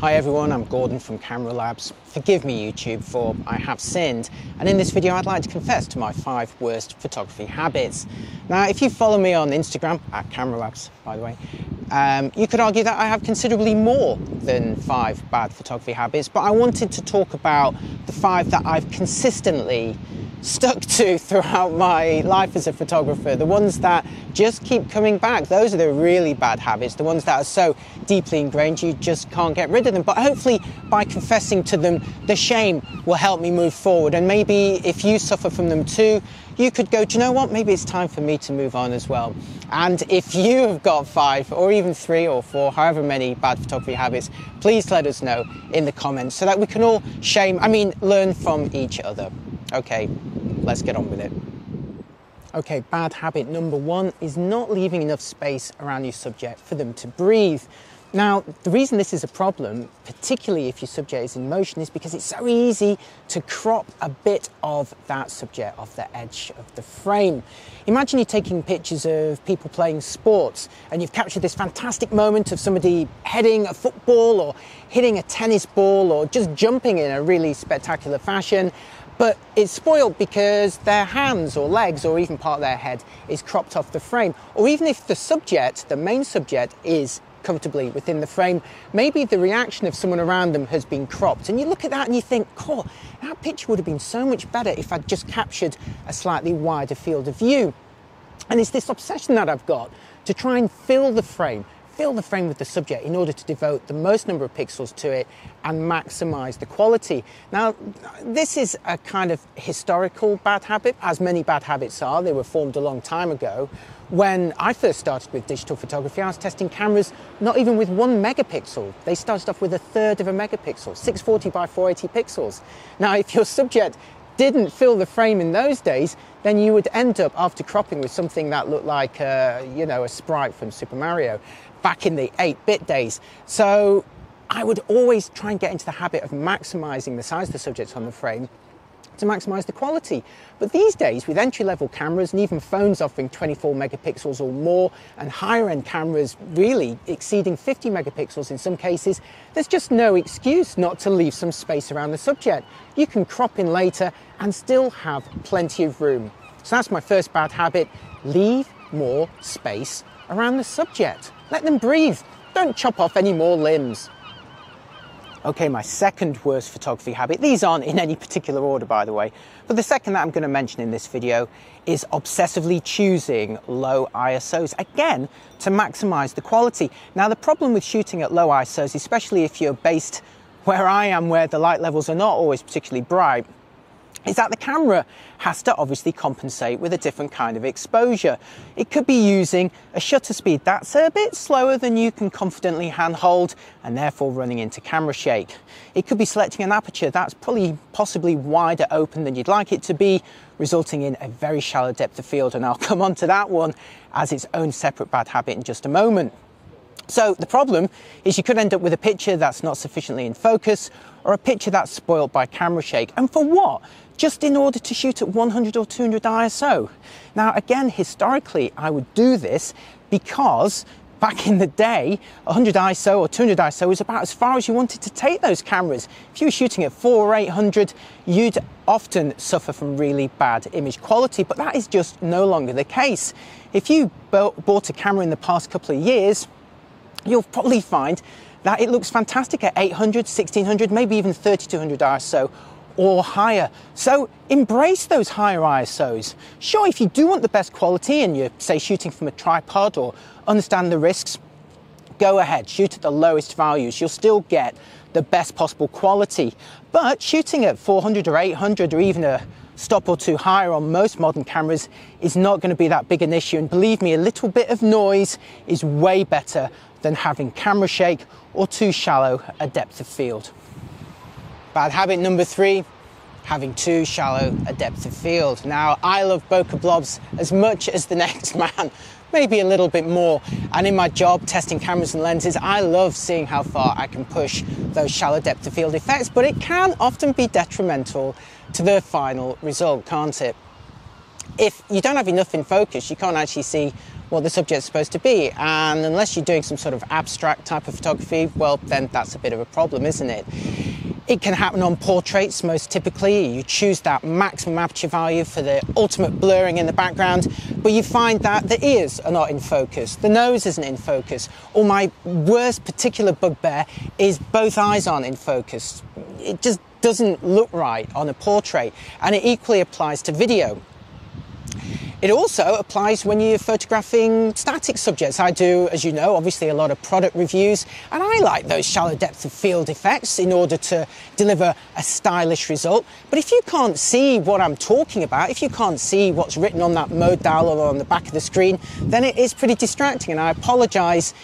Hi everyone, I'm Gordon from Camera Labs. Forgive me YouTube for I have sinned and in this video I'd like to confess to my five worst photography habits. Now if you follow me on Instagram, at Camera Labs by the way, um, you could argue that I have considerably more than five bad photography habits but I wanted to talk about the five that I've consistently stuck to throughout my life as a photographer, the ones that just keep coming back. Those are the really bad habits, the ones that are so deeply ingrained you just can't get rid of them. But hopefully, by confessing to them, the shame will help me move forward. And maybe if you suffer from them too, you could go, do you know what? Maybe it's time for me to move on as well. And if you have got five or even three or four, however many bad photography habits, please let us know in the comments so that we can all shame, I mean, learn from each other. Okay, let's get on with it. Okay, bad habit number one is not leaving enough space around your subject for them to breathe. Now, the reason this is a problem, particularly if your subject is in motion, is because it's so easy to crop a bit of that subject off the edge of the frame. Imagine you're taking pictures of people playing sports and you've captured this fantastic moment of somebody heading a football or hitting a tennis ball or just jumping in a really spectacular fashion but it's spoiled because their hands or legs or even part of their head is cropped off the frame. Or even if the subject, the main subject, is comfortably within the frame, maybe the reaction of someone around them has been cropped. And you look at that and you think, cool, that picture would have been so much better if I'd just captured a slightly wider field of view. And it's this obsession that I've got to try and fill the frame, fill the frame with the subject in order to devote the most number of pixels to it and maximize the quality. Now, this is a kind of historical bad habit, as many bad habits are. They were formed a long time ago. When I first started with digital photography, I was testing cameras not even with one megapixel. They started off with a third of a megapixel, 640 by 480 pixels. Now, if your subject didn't fill the frame in those days, then you would end up after cropping with something that looked like, uh, you know, a sprite from Super Mario back in the 8-bit days. So I would always try and get into the habit of maximizing the size of the subjects on the frame to maximize the quality. But these days, with entry-level cameras and even phones offering 24 megapixels or more, and higher-end cameras really exceeding 50 megapixels in some cases, there's just no excuse not to leave some space around the subject. You can crop in later and still have plenty of room. So that's my first bad habit, leave more space around the subject. Let them breathe. Don't chop off any more limbs. Okay, my second worst photography habit, these aren't in any particular order by the way, but the second that I'm going to mention in this video is obsessively choosing low ISOs, again, to maximize the quality. Now the problem with shooting at low ISOs, especially if you're based where I am, where the light levels are not always particularly bright, is that the camera has to obviously compensate with a different kind of exposure. It could be using a shutter speed that's a bit slower than you can confidently handhold and therefore running into camera shake. It could be selecting an aperture that's probably possibly wider open than you'd like it to be, resulting in a very shallow depth of field and I'll come on to that one as its own separate bad habit in just a moment. So the problem is you could end up with a picture that's not sufficiently in focus or a picture that's spoilt by camera shake. And for what? Just in order to shoot at 100 or 200 ISO. Now, again, historically, I would do this because back in the day, 100 ISO or 200 ISO was about as far as you wanted to take those cameras. If you were shooting at 4 or 800, you'd often suffer from really bad image quality, but that is just no longer the case. If you bought a camera in the past couple of years, you'll probably find that it looks fantastic at 800, 1600, maybe even 3200 ISO or higher. So embrace those higher ISOs. Sure, if you do want the best quality and you're, say, shooting from a tripod or understand the risks, go ahead, shoot at the lowest values. You'll still get the best possible quality. But shooting at 400 or 800 or even a stop or two higher on most modern cameras is not going to be that big an issue. And believe me, a little bit of noise is way better than having camera shake or too shallow a depth of field. Bad habit number three, having too shallow a depth of field. Now, I love bokeh blobs as much as the next man, maybe a little bit more. And in my job testing cameras and lenses, I love seeing how far I can push those shallow depth of field effects, but it can often be detrimental to the final result, can't it? If you don't have enough in focus, you can't actually see what the subject's supposed to be. And unless you're doing some sort of abstract type of photography, well, then that's a bit of a problem, isn't it? It can happen on portraits most typically. You choose that maximum aperture value for the ultimate blurring in the background, but you find that the ears are not in focus, the nose isn't in focus, or my worst particular bugbear is both eyes aren't in focus. It just doesn't look right on a portrait, and it equally applies to video. It also applies when you're photographing static subjects. I do, as you know, obviously a lot of product reviews, and I like those shallow depth of field effects in order to deliver a stylish result. But if you can't see what I'm talking about, if you can't see what's written on that mode dial or on the back of the screen, then it is pretty distracting, and I apologize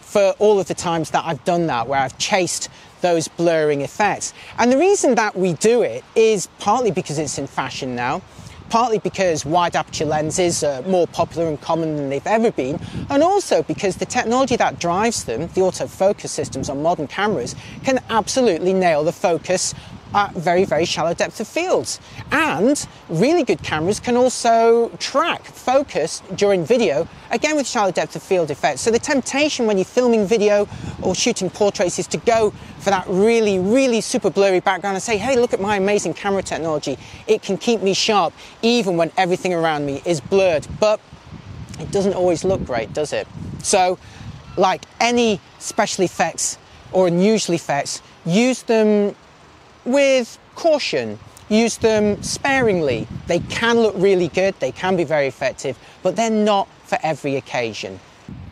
for all of the times that I've done that, where I've chased those blurring effects. And the reason that we do it is partly because it's in fashion now partly because wide aperture lenses are more popular and common than they've ever been, and also because the technology that drives them, the autofocus systems on modern cameras, can absolutely nail the focus at very, very shallow depth of fields. And really good cameras can also track focus during video, again with shallow depth of field effects. So the temptation when you're filming video or shooting portraits is to go for that really, really super blurry background and say, hey, look at my amazing camera technology. It can keep me sharp even when everything around me is blurred. But it doesn't always look great, does it? So, like any special effects or unusual effects, use them with caution. Use them sparingly. They can look really good, they can be very effective, but they're not for every occasion.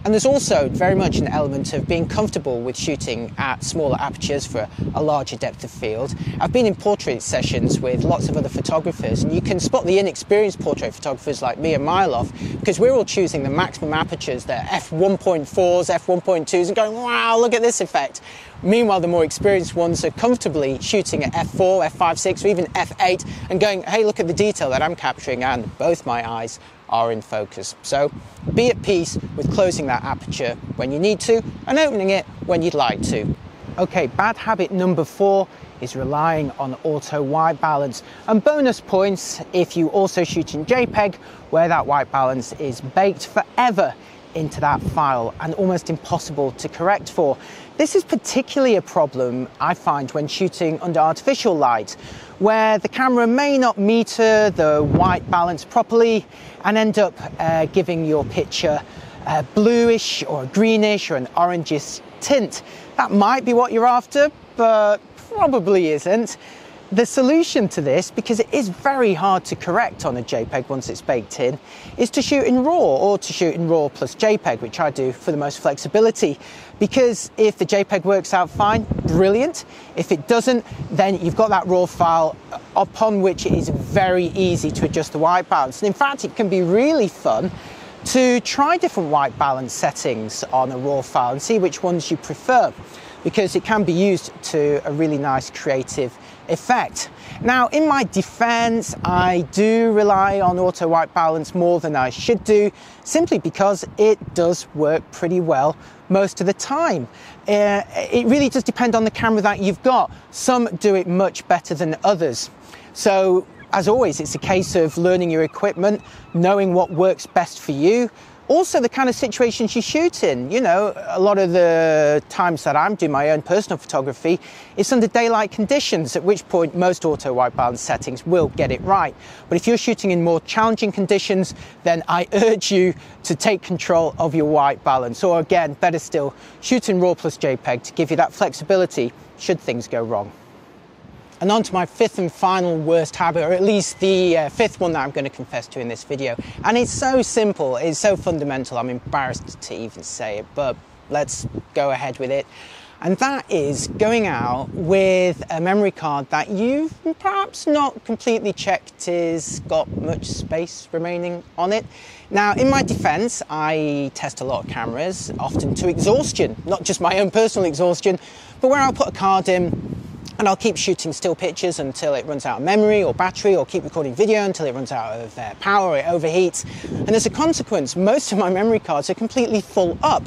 And there's also very much an element of being comfortable with shooting at smaller apertures for a larger depth of field. I've been in portrait sessions with lots of other photographers, and you can spot the inexperienced portrait photographers like me and Milov because we're all choosing the maximum apertures, the f1.4s, f1.2s, and going, wow, look at this effect. Meanwhile, the more experienced ones are comfortably shooting at f4, f5.6, or even f8 and going, hey, look at the detail that I'm capturing, and both my eyes are in focus. So be at peace with closing that aperture when you need to and opening it when you'd like to. Okay, bad habit number four is relying on auto white balance and bonus points if you also shoot in JPEG where that white balance is baked forever into that file and almost impossible to correct for. This is particularly a problem I find when shooting under artificial light, where the camera may not meter the white balance properly and end up uh, giving your picture a bluish or a greenish or an orangish tint. That might be what you're after, but probably isn't. The solution to this, because it is very hard to correct on a JPEG once it's baked in, is to shoot in RAW or to shoot in RAW plus JPEG, which I do for the most flexibility. Because if the JPEG works out fine, brilliant. If it doesn't, then you've got that RAW file upon which it is very easy to adjust the white balance. And in fact, it can be really fun to try different white balance settings on a RAW file and see which ones you prefer because it can be used to a really nice creative effect. Now, in my defense, I do rely on auto white balance more than I should do, simply because it does work pretty well most of the time. Uh, it really does depend on the camera that you've got. Some do it much better than others. So, as always, it's a case of learning your equipment, knowing what works best for you, also the kind of situations you shoot in. You know, a lot of the times that I'm doing my own personal photography, it's under daylight conditions, at which point most auto white balance settings will get it right. But if you're shooting in more challenging conditions, then I urge you to take control of your white balance. Or again, better still, shoot in RAW plus JPEG to give you that flexibility should things go wrong. And on to my fifth and final worst habit, or at least the uh, fifth one that I'm going to confess to in this video. And it's so simple, it's so fundamental, I'm embarrassed to even say it, but let's go ahead with it. And that is going out with a memory card that you've perhaps not completely checked is got much space remaining on it. Now, in my defense, I test a lot of cameras, often to exhaustion, not just my own personal exhaustion, but where I'll put a card in and I'll keep shooting still pictures until it runs out of memory or battery or keep recording video until it runs out of uh, power or it overheats. And as a consequence, most of my memory cards are completely full up.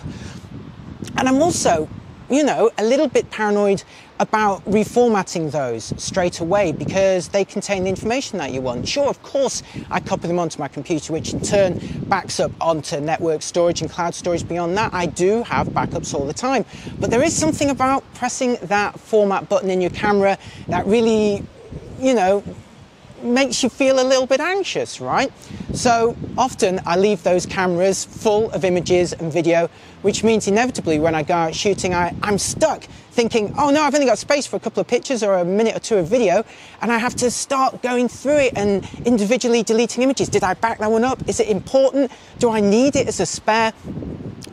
And I'm also you know, a little bit paranoid about reformatting those straight away because they contain the information that you want. Sure, of course, I copy them onto my computer, which in turn backs up onto network storage and cloud storage. Beyond that, I do have backups all the time. But there is something about pressing that format button in your camera that really, you know, makes you feel a little bit anxious, right? So often I leave those cameras full of images and video, which means inevitably when I go out shooting, I, I'm stuck thinking, oh no, I've only got space for a couple of pictures or a minute or two of video, and I have to start going through it and individually deleting images. Did I back that one up? Is it important? Do I need it as a spare?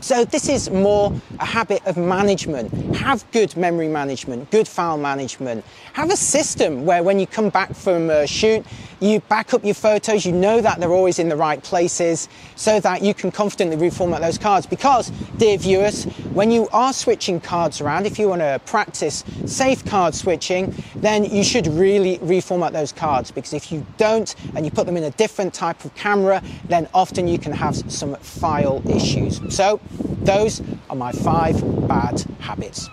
So this is more a habit of management. Have good memory management, good file management. Have a system where when you come back from a shoot, you back up your photos, you know that they're always in the right places so that you can confidently reformat those cards. Because, dear viewers, when you are switching cards around, if you want to practice safe card switching, then you should really reformat those cards because if you don't and you put them in a different type of camera, then often you can have some file issues. So those are my five bad habits.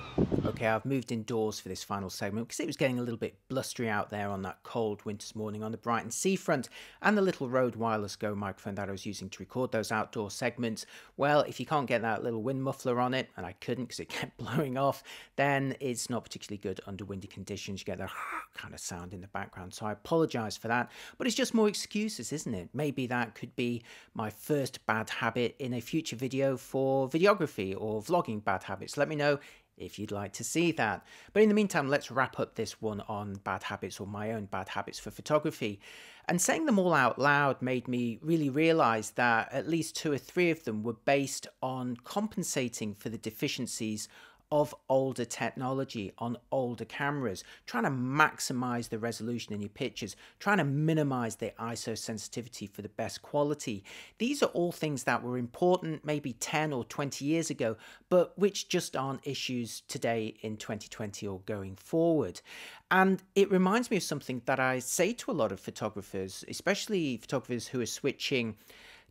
Okay, I've moved indoors for this final segment because it was getting a little bit blustery out there on that cold winter's morning on the Brighton seafront and the little Rode Wireless Go microphone that I was using to record those outdoor segments. Well, if you can't get that little wind muffler on it, and I couldn't because it kept blowing off, then it's not particularly good under windy conditions. You get that kind of sound in the background. So I apologise for that, but it's just more excuses, isn't it? Maybe that could be my first bad habit in a future video for videography or vlogging bad habits. Let me know if you'd like to see that. But in the meantime, let's wrap up this one on bad habits or my own bad habits for photography. And saying them all out loud made me really realize that at least two or three of them were based on compensating for the deficiencies of older technology on older cameras, trying to maximize the resolution in your pictures, trying to minimize the ISO sensitivity for the best quality. These are all things that were important maybe 10 or 20 years ago, but which just aren't issues today in 2020 or going forward. And it reminds me of something that I say to a lot of photographers, especially photographers who are switching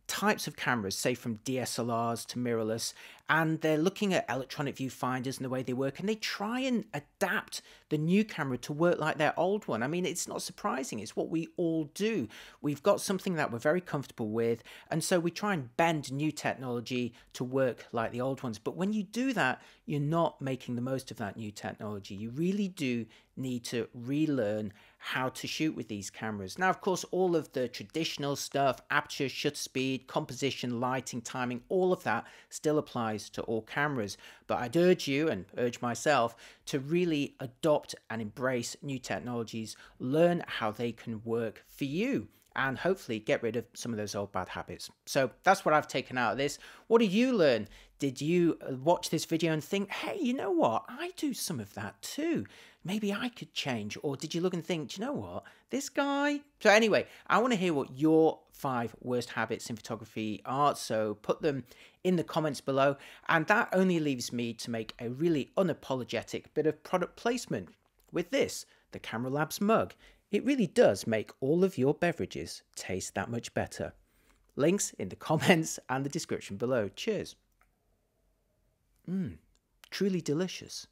types of cameras, say from DSLRs to mirrorless, and they're looking at electronic viewfinders and the way they work, and they try and adapt the new camera to work like their old one. I mean, it's not surprising, it's what we all do. We've got something that we're very comfortable with, and so we try and bend new technology to work like the old ones. But when you do that, you're not making the most of that new technology. You really do need to relearn how to shoot with these cameras. Now, of course, all of the traditional stuff, aperture, shutter speed, composition, lighting, timing, all of that still applies to all cameras. But I'd urge you and urge myself to really adopt and embrace new technologies, learn how they can work for you and hopefully get rid of some of those old bad habits. So that's what I've taken out of this. What did you learn? Did you uh, watch this video and think, hey, you know what? I do some of that too. Maybe I could change. Or did you look and think, do you know what? This guy. So, anyway, I want to hear what your five worst habits in photography art. So, put them in the comments below. And that only leaves me to make a really unapologetic bit of product placement with this the Camera Labs mug. It really does make all of your beverages taste that much better. Links in the comments and the description below. Cheers. Mmm, truly delicious.